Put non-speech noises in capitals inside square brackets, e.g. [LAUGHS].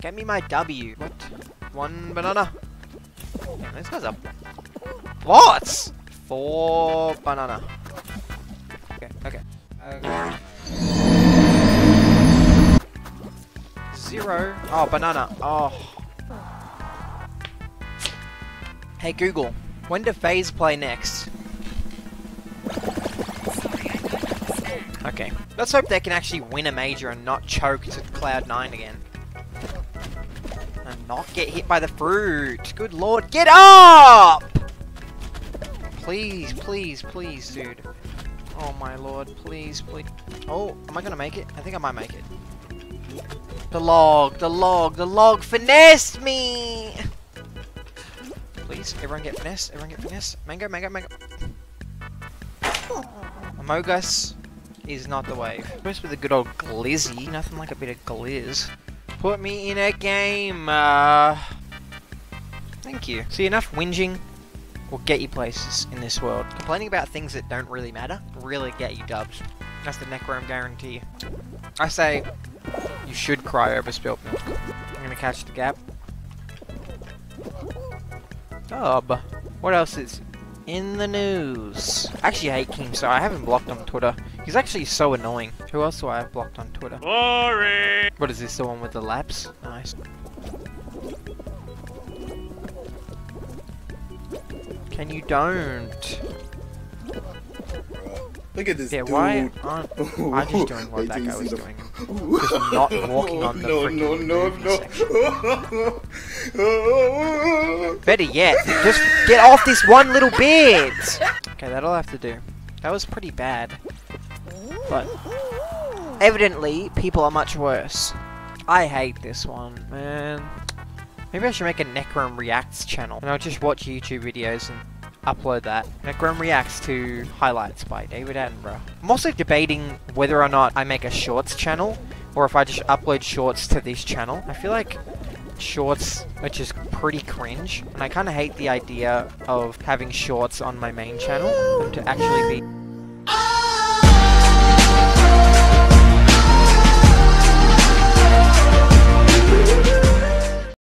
Get me my W. What? One banana. This guys are... What? Four banana. Okay, okay. okay. Zero. Oh, banana. Oh. Hey Google, when do FaZe play next? Okay. Let's hope they can actually win a major and not choke to Cloud9 again. And not get hit by the fruit. Good lord. Get up! Please, please, please, dude. Oh my lord, please, please. Oh, am I gonna make it? I think I might make it. The log, the log, the log finessed me! Please, everyone get finesse, everyone get finesse. Mango, mango, mango. Amogus is not the wave. Supposed with a good old glizzy, nothing like a bit of glizz. Put me in a game, uh... Thank you. See, enough whinging will get you places in this world. Complaining about things that don't really matter really get you dubs. That's the Nekrome guarantee. I say, you should cry over spilt milk. I'm gonna catch the gap. Dub. What else is in the news? I actually hate Keemstar. I haven't blocked on Twitter. He's actually so annoying. Who else do I have blocked on Twitter? Boring. What is this, the one with the laps? Nice. Can you don't? Look at this Yeah, dude. why aren't [LAUGHS] I just doing what Wait that guy see was the- doing? Just [LAUGHS] not walking on the no, freaking no, movie no, no. [LAUGHS] Better yet, just get off this one little bit! Okay, that'll have to do. That was pretty bad. But, evidently, people are much worse. I hate this one, man. Maybe I should make a Nekrome Reacts channel, and I'll just watch YouTube videos and upload that. Nekrome Reacts to highlights by David Attenborough. I'm also debating whether or not I make a shorts channel, or if I just upload shorts to this channel. I feel like shorts are just pretty cringe, and I kind of hate the idea of having shorts on my main channel, and to actually be